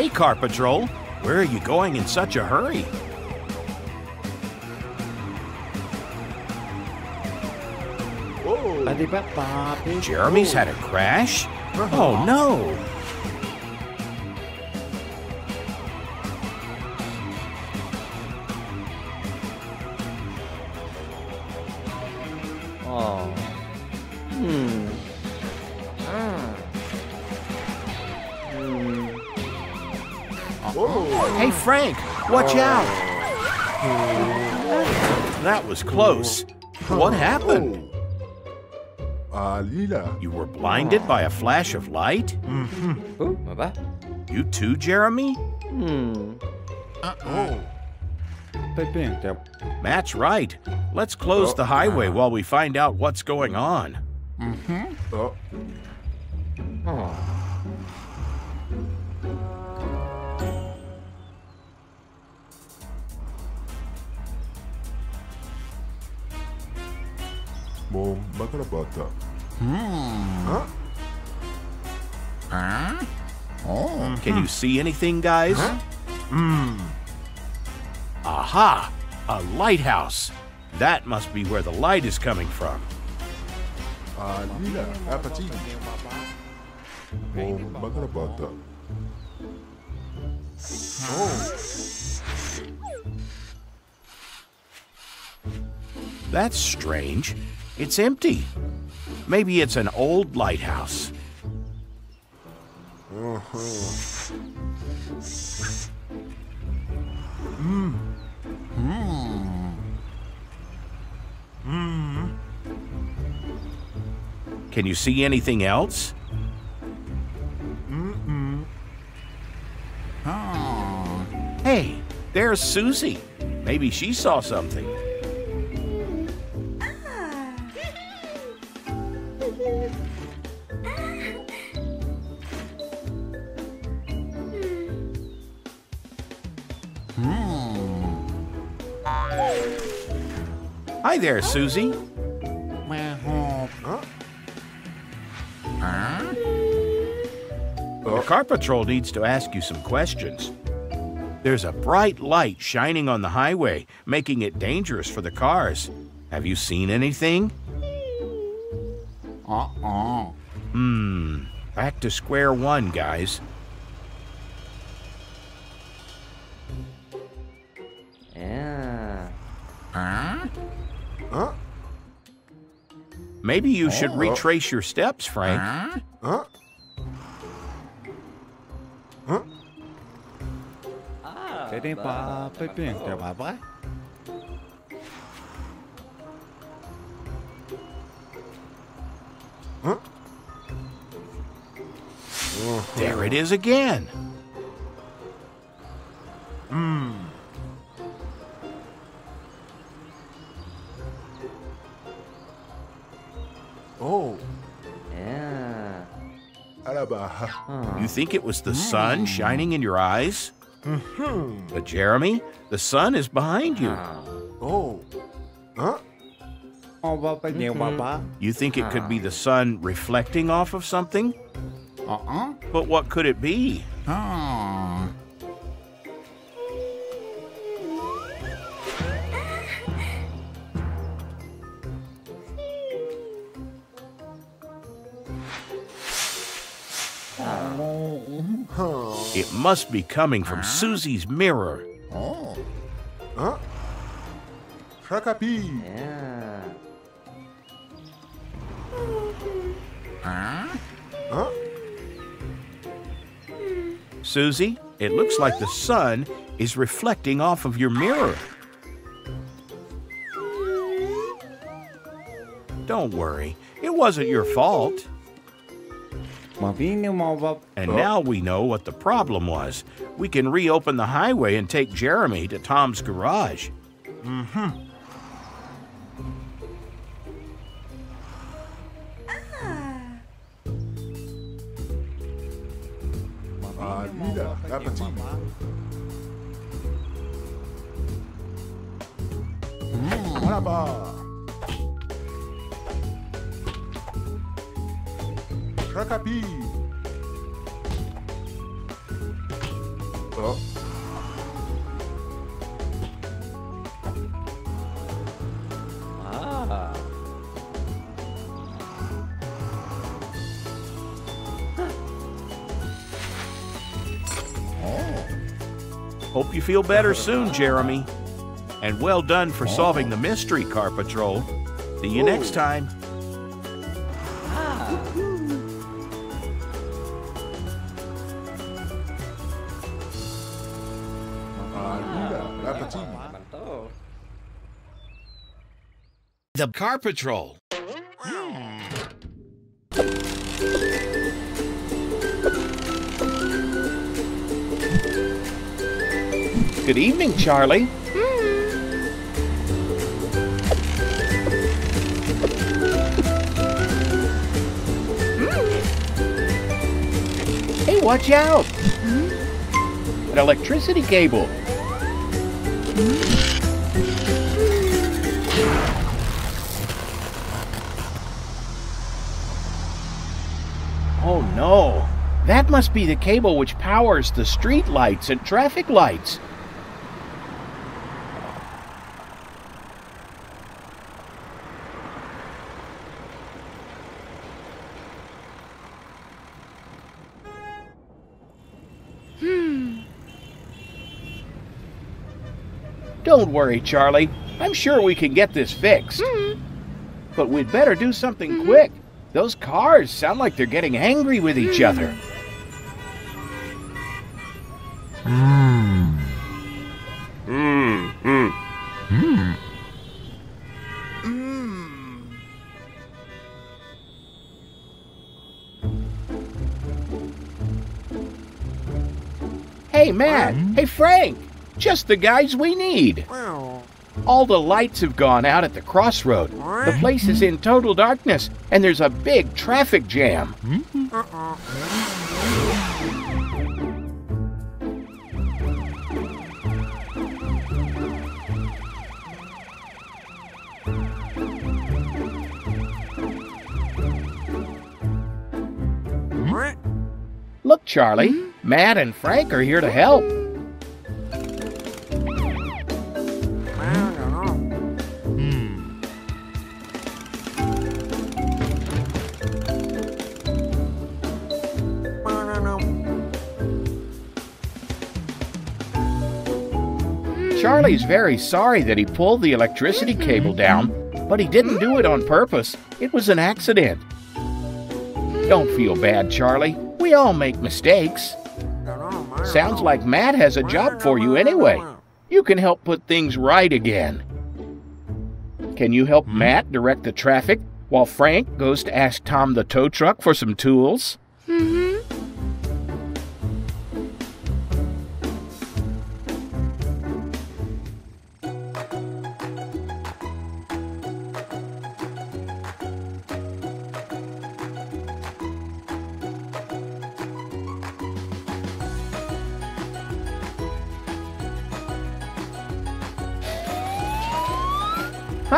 Hey, Car Patrol, where are you going in such a hurry? Jeremy's had a crash? Oh no! Watch out! That was close. What happened? Ah, Lila. You were blinded by a flash of light? Oh, apa? You too, Jeremy? Hmm. Oh. Matt's right. Let's close the highway while we find out what's going on. Oh. Oh. Mom, bakala bata. Can you see anything, guys? Hmm. Aha! A lighthouse. That must be where the light is coming from. Ah, Lila. Apati. Mom, bakala bata. Oh. That's strange. It's empty. Maybe it's an old lighthouse. Can you see anything else? Hey, there's Susie. Maybe she saw something. There, Susie. The car patrol needs to ask you some questions. There's a bright light shining on the highway, making it dangerous for the cars. Have you seen anything? Uh-uh. Hmm. Back to square one, guys. Yeah. Huh? Maybe you should oh. retrace your steps, Frank. Huh? Huh? Thế ba pe pe te ba ba. Huh? Uh-huh. There it is again. Oh. Uh-huh. You think it was the hmm. sun shining in your eyes? Mm-hmm. But Jeremy, the sun is behind you. Ah. Oh. Huh? Oh ba pe ne ba ba. You think it could be the sun reflecting off of something? Uh-uh. But what could it be? Ah. It must be coming from Susie's mirror. Oh. Huh? Shakapi. Yeah. Huh? Susie, it looks like the sun is reflecting off of your mirror. Don't worry, it wasn't your fault. And now we know what the problem was. We can reopen the highway and take Jeremy to Tom's garage. Mhm. Ah, Lila. Oh, Ah. Hope you feel better soon, Jeremy. And well done for solving the mystery, Car Patrol. See you next time. The Car Patrol. Hmm. Good evening, Charlie. Hmm. Hmm. Hey, watch out! An electricity cable. Must be the cable which powers the street lights and traffic lights. Hmm. Don't worry, Charlie. I'm sure we can get this fixed. Mm-hmm. But we'd better do something mm-hmm. quick. Those cars sound like they're getting angry with each mm. other. Mm. Mm. Mm. Hey, Matt. Hey, Frank. Just the guys we need. All the lights have gone out at the crossroad. The place is in total darkness, and there's a big traffic jam. Look, Charlie, hmm? Matt and Frank are here to help. Hmm. Charlie's very sorry that he pulled the electricity mm-hmm. cable down, but he didn't do it on purpose. It was an accident. Don't feel bad, Charlie. We all make mistakes. Sounds like Matt has a job for you anyway. You can help put things right again. Can you help hmm? Matt direct the traffic while Frank goes to ask Tom the tow truck for some tools? Mm-hmm.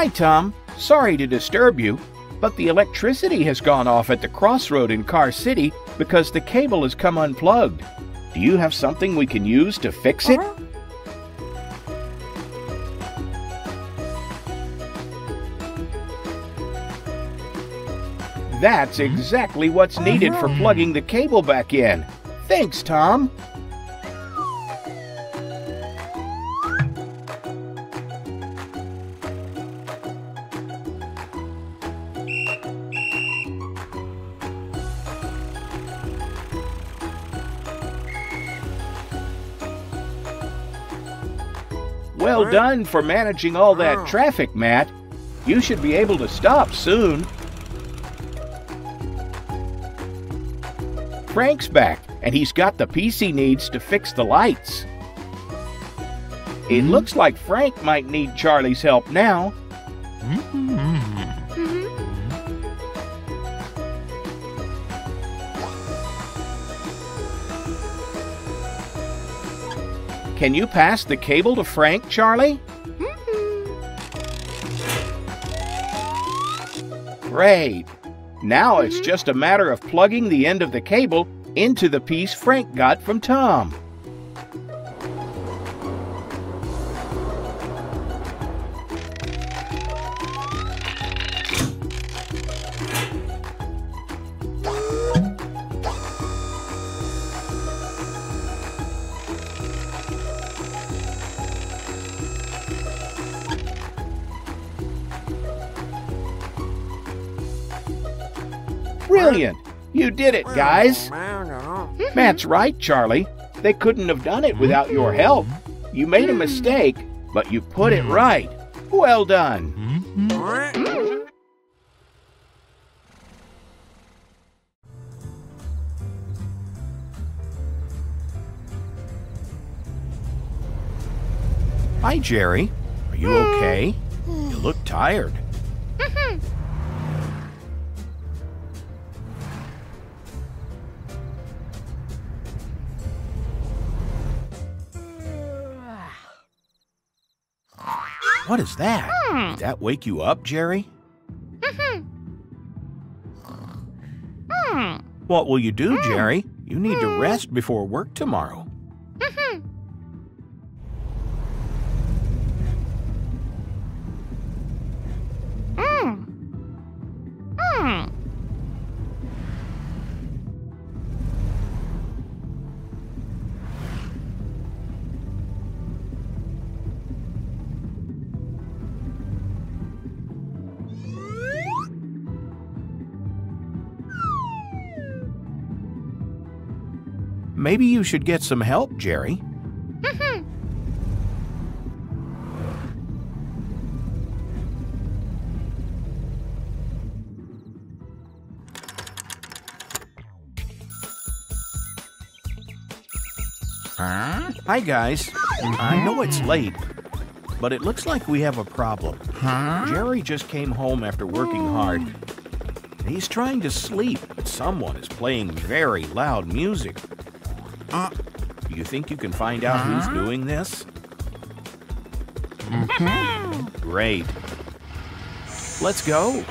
Hi, Tom. Sorry to disturb you, but the electricity has gone off at the crossroad in Car City because the cable has come unplugged. Do you have something we can use to fix it? Uh-huh. That's mm-hmm. exactly what's needed for uh-huh. plugging the cable back in. Thanks, Tom. Done for managing all that traffic, Matt. You should be able to stop soon. Frank's back, and he's got the piece he needs to fix the lights. It hmm? looks like Frank might need Charlie's help now. Hmm. Can you pass the cable to Frank, Charlie? Great. Now it's mm-hmm. just a matter of plugging the end of the cable into the piece Frank got from Tom. Guys! Mm-hmm. Matt's right, Charlie. They couldn't have done it without your mm-hmm. help. You made a mm-hmm. mistake, but you put it right. Well done. Hi, Jerry. Are you okay? You look tired. What is that? Hmm. Did that wake you up, Jerry? Mm-hmm. Hmm. What will you do, hmm. Jerry? You need to rest before work tomorrow. Maybe you should get some help, Jerry. Huh? Hi, guys. I know it's mm-hmm. late, but it looks like we have a problem. Huh? Jerry just came home after working hard. Mm. He's trying to sleep, but someone is playing very loud music. Uh. You think you can find out who's doing this? Great. Let's go.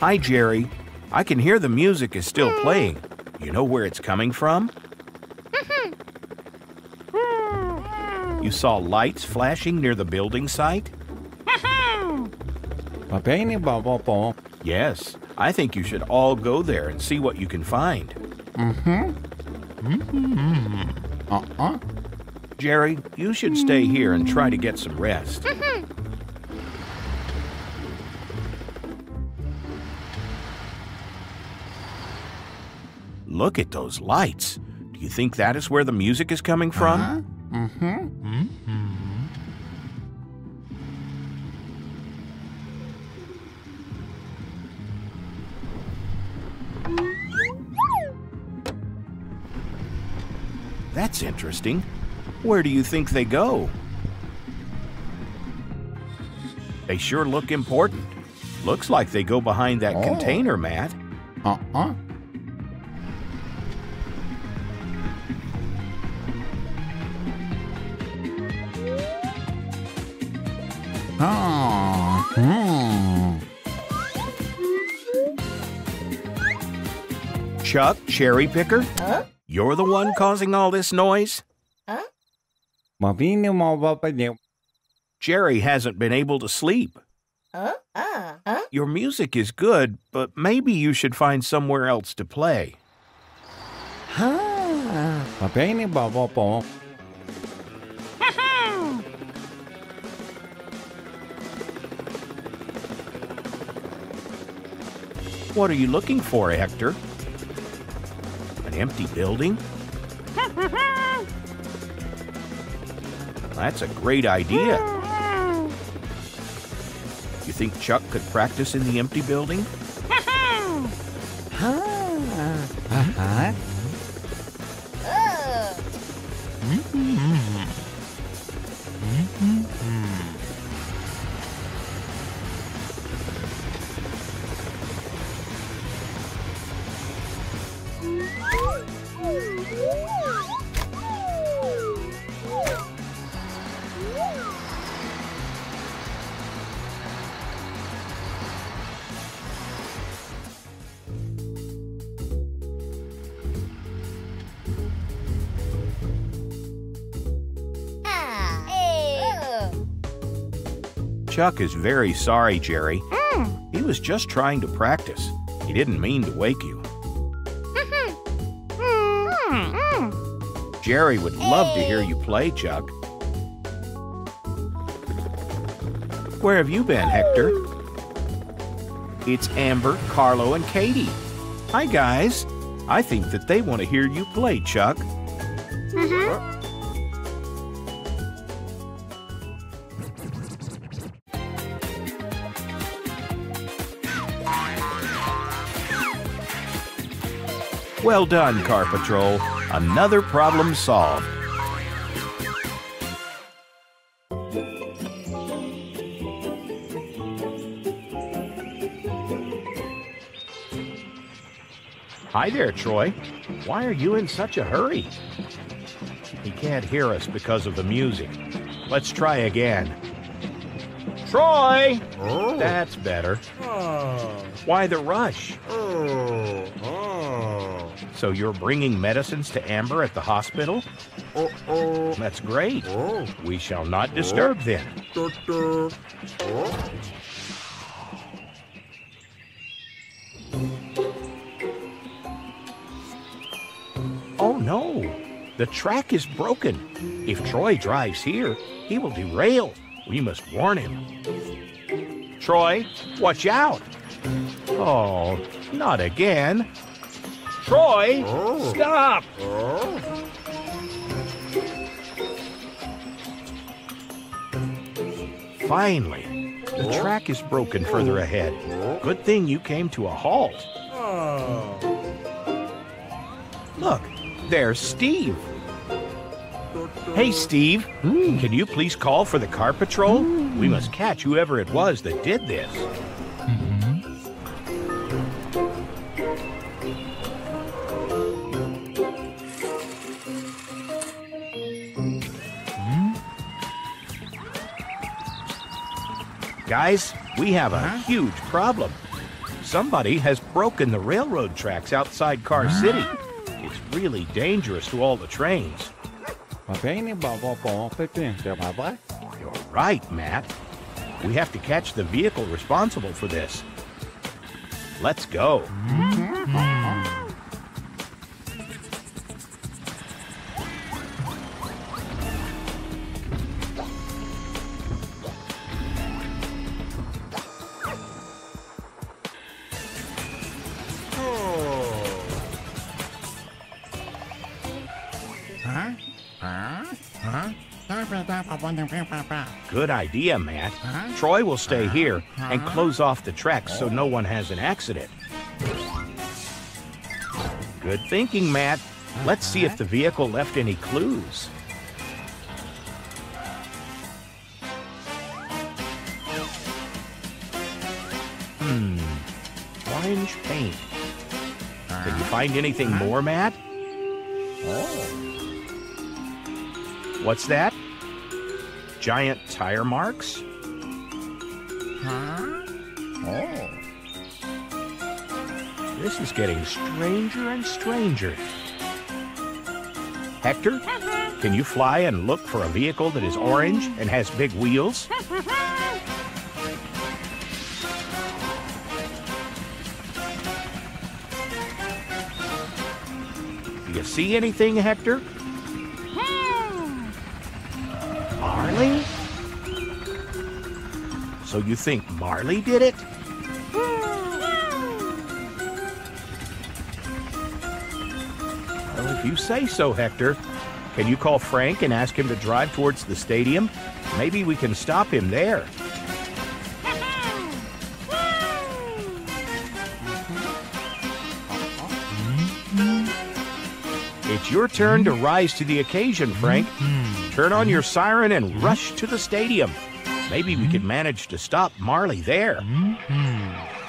Hi, Jerry. I can hear the music is still playing. You know where it's coming from? You saw lights flashing near the building site? Baba. Yes. I think you should all go there and see what you can find. Uh-uh. Jerry, you should stay here and try to get some rest. Look at those lights. Do you think that is where the music is coming from? Mm-hmm. That's interesting. Where do you think they go? They sure look important. Looks like they go behind that Oh. container, Matt. Uh-uh. Hmm. Chuck, cherry picker? You're the one causing all this noise? Mabini Baba. Jerry hasn't been able to sleep. Your music is good, but maybe you should find somewhere else to play. Mabini What are you looking for, Hector? An empty building? That's a great idea. You think Chuck could practice in the empty building? Uh-huh. Chuck is very sorry, Jerry. Mm. He was just trying to practice. He didn't mean to wake you. Jerry would love to hear you play, Chuck. Where have you been, Hector? It's Amber, Carlo, and Katie. Hi, guys. I think that they want to hear you play, Chuck. Mm-hmm. Well done, Car Patrol. Another problem solved. Hi there, Troy. Why are you in such a hurry? He can't hear us because of the music. Let's try again. Troy! Oh. That's better. Oh. Why the rush? So you're bringing medicines to Amber at the hospital? Oh. Oh. That's great. Oh. We shall not disturb. Oh. Oh no! The track is broken. If Troy drives here, he will derail. We must warn him. Troy, watch out! Oh, not again. Troy, Oh. stop! Oh. Finally, the track is broken further ahead. Good thing you came to a halt. Oh. Look, there's Steve. Hey, Steve, hmm. can you please call for the car patrol? We must catch whoever it was that did this. Guys, we have a huge problem. Somebody has broken the railroad tracks outside Car City. It's really dangerous to all the trains. Mabini baba po pepe de baba. You're right, Matt. We have to catch the vehicle responsible for this. Let's go. Good idea, Matt. Huh? Troy will stay here and close off the tracks so no one has an accident. Good thinking, Matt. Let's see if the vehicle left any clues. Hmm. Orange paint. Did you find anything more, Matt? Oh. What's that? Giant tire marks? Huh? Oh. This is getting stranger and stranger. Hector, can you fly and look for a vehicle that is orange and has big wheels? Do you see anything, Hector? So you think Marley did it? Well, if you say so, Hector. Can you call Frank and ask him to drive towards the stadium? Maybe we can stop him there. It's your turn to rise to the occasion, Frank. Mm-hmm. Turn on your siren and rush to the stadium. Maybe we could hmm? manage to stop Marley there. Mm-hmm.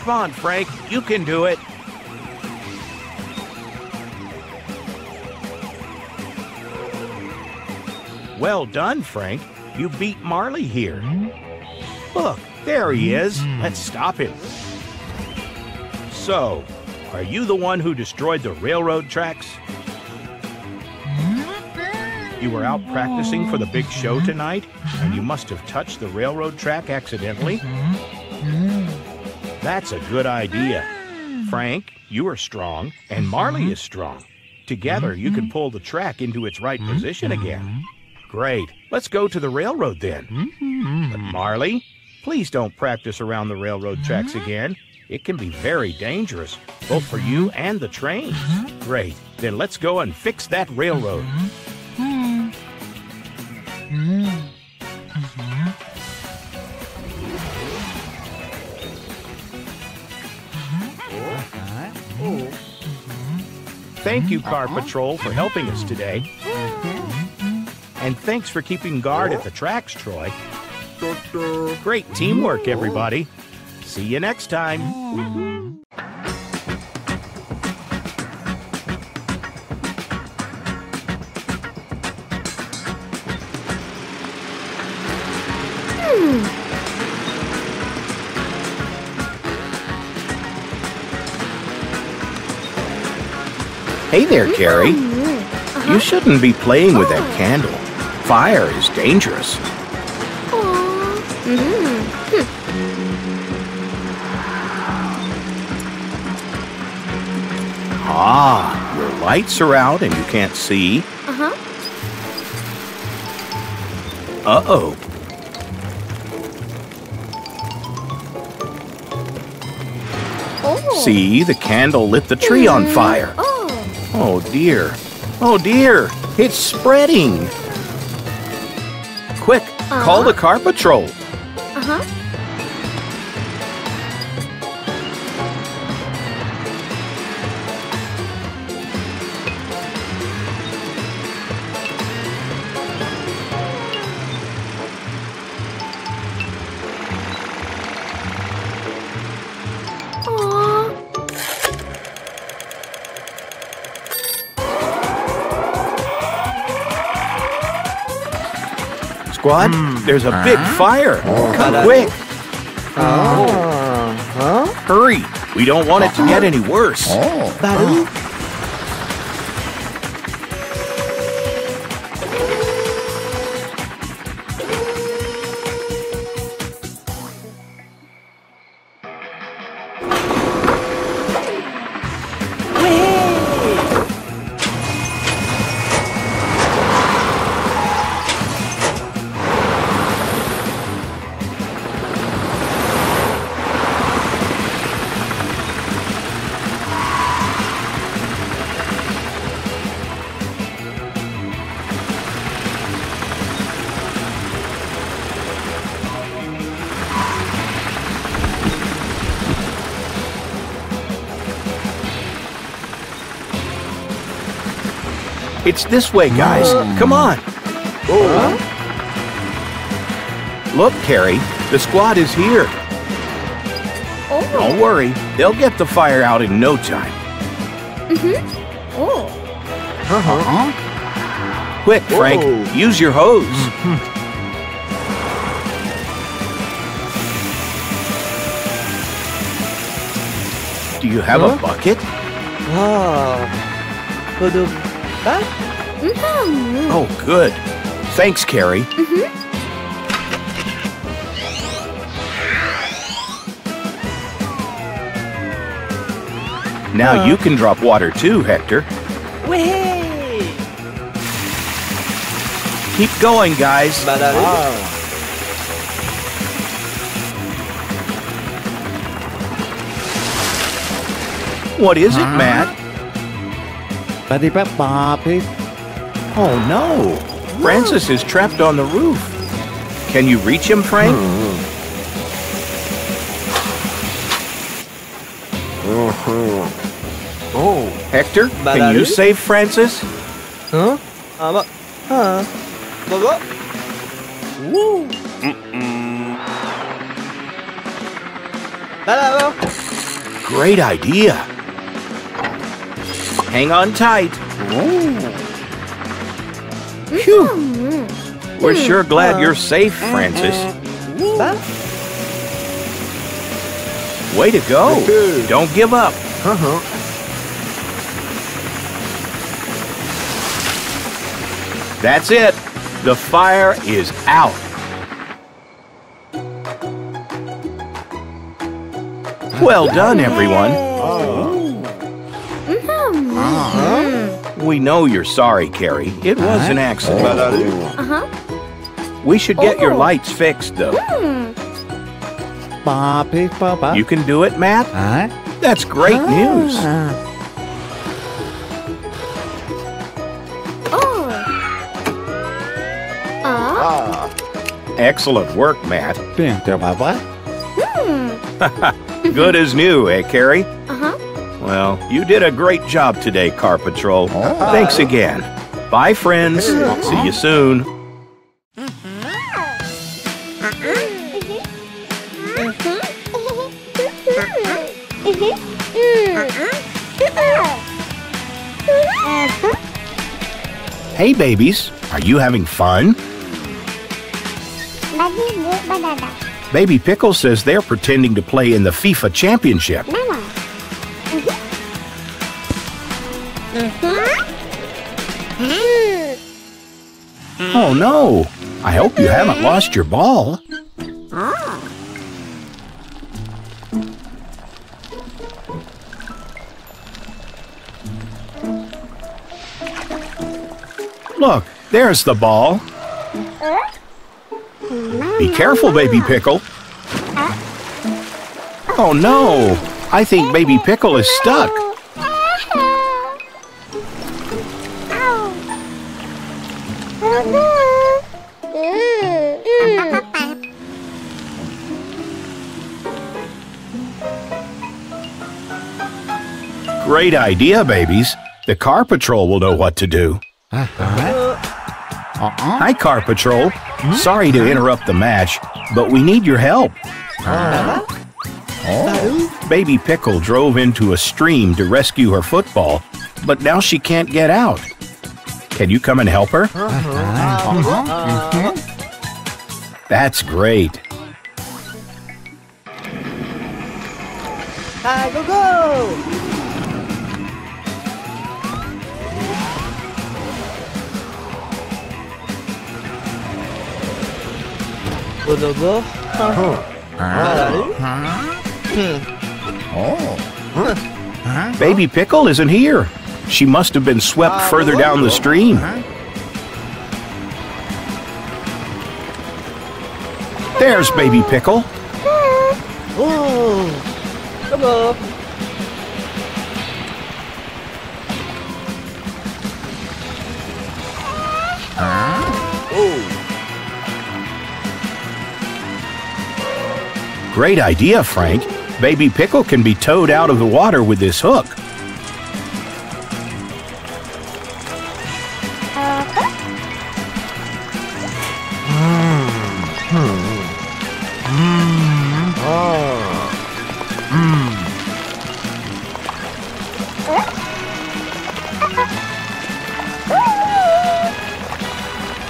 Come on, Frank. You can do it. Well done, Frank. You beat Marley here. Mm-hmm. Look, there he is. Mm-hmm. Let's stop him. So, are you the one who destroyed the railroad tracks? You were out practicing for the big show tonight, and you must have touched the railroad track accidentally? That's a good idea. Frank, you are strong, and Marley is strong. Together, you can pull the track into its right position again. Great. Let's go to the railroad then. But Marley, please don't practice around the railroad tracks again. It can be very dangerous, both for you and the train. Great. Then let's go and fix that railroad. Thank you, Car Patrol, for helping us today. And thanks for keeping guard at the tracks, Troy. Great teamwork, everybody. See you next time. Hmm. Hey there, Carrie. You shouldn't be playing with that candle. Fire is dangerous. Ah, your lights are out and you can't see. Uh-huh. Uh-oh. Oh. See, the candle lit the tree on fire. Oh. Dear. Oh dear. It's spreading. Quick, call the car patrol. Uh-huh. Aw. Squad, there's a big fire. Oh. Come quick. Uh huh. Hurry. We don't want it to get any worse. Baru. It's this way, guys. Come on. Look, Carrie, the squad is here. Oh. Don't worry, they'll get the fire out in no time. Mm-hmm. Oh. Uh huh. Quick, Frank, Whoa. use your hose. Do you have a Huh? bucket? Ah. Wow. Ah? Mhm. Oh, good. Thanks, Carrie. Now you can drop water too, Hector. Weh. Keep going, guys. What is it, Matt? Tadi Pep Papi. Oh no! Francis is trapped on the roof. Can you reach him, Frank? Mm-hmm. Oh, Hector, can you save Francis? Huh? Apa? Huh? Baba? Woo. Hello. Great idea. Hang on tight. Phew. We're hmm. sure glad you're hmm. safe, Francis. Way to go. Don't give up. Uh-huh. That's it. The fire is out. Well done, everyone. Oh. We know you're sorry, Carrie. It was an accident. Uh-huh. We should get your lights fixed, though. Ba pig ba ba. You can do it, Matt? Huh? That's great news. Oh. Ah. Excellent work, Matt. Tiền cho bà. Good as new, eh, Carrie? Uh-huh. Well, you did a great job today, Car Patrol. Oh. Thanks again. Bye, friends. See you soon. Hey, babies. Are you having fun? Baby Pickle says they're pretending to play in the FIFA Championship. Oh no! I hope you haven't lost your ball. Look, there's the ball. Be careful, Baby Pickle. Oh no! I think Baby Pickle is stuck. Great idea, babies. The Car Patrol will know what to do. Uh-huh. Hi, Car Patrol. Sorry to interrupt the match, but we need your help. Baby Pickle drove into a stream to rescue her football, but now she can't get out. Can you come and help her? That's great. Ah, go go! Baby Pickle isn't here. She must have been swept further down the stream. There's Baby Pickle. Oh! Go go! Great idea, Frank. Baby Pickle can be towed out of the water with this hook.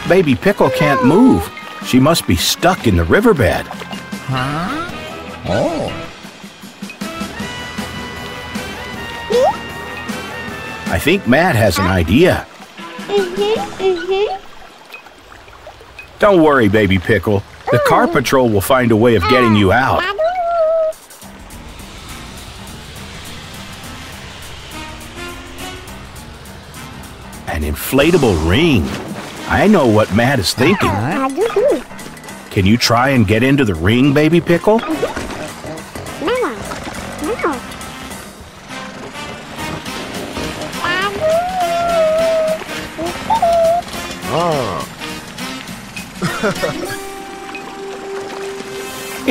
Baby Pickle can't move. She must be stuck in the riverbed. Oh. I think Matt has an idea. Don't worry, Baby Pickle. The Car Patrol will find a way of getting you out. An inflatable ring. I know what Matt is thinking. Can you try and get into the ring, Baby Pickle?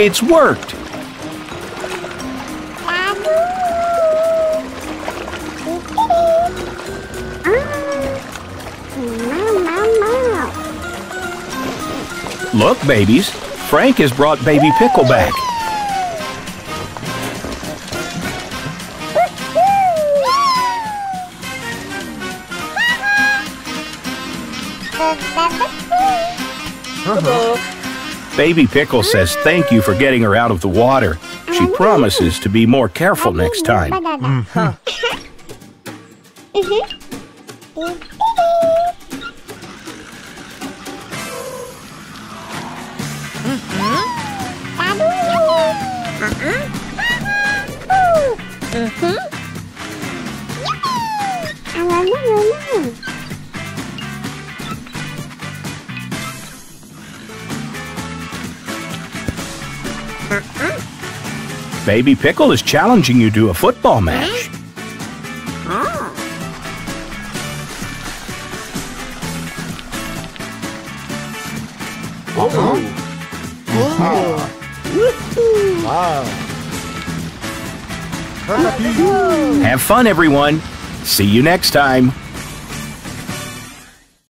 It's worked. Look, babies. Frank has brought Baby Pickle back. Uh-huh. Uh-huh. Baby Pickle says thank you for getting her out of the water. She promises to be more careful next time. Mm -hmm. Mm -hmm. Baby Pickle is challenging you to a football match. Oh. Uh-huh. Wow. Have fun, everyone. See you next time.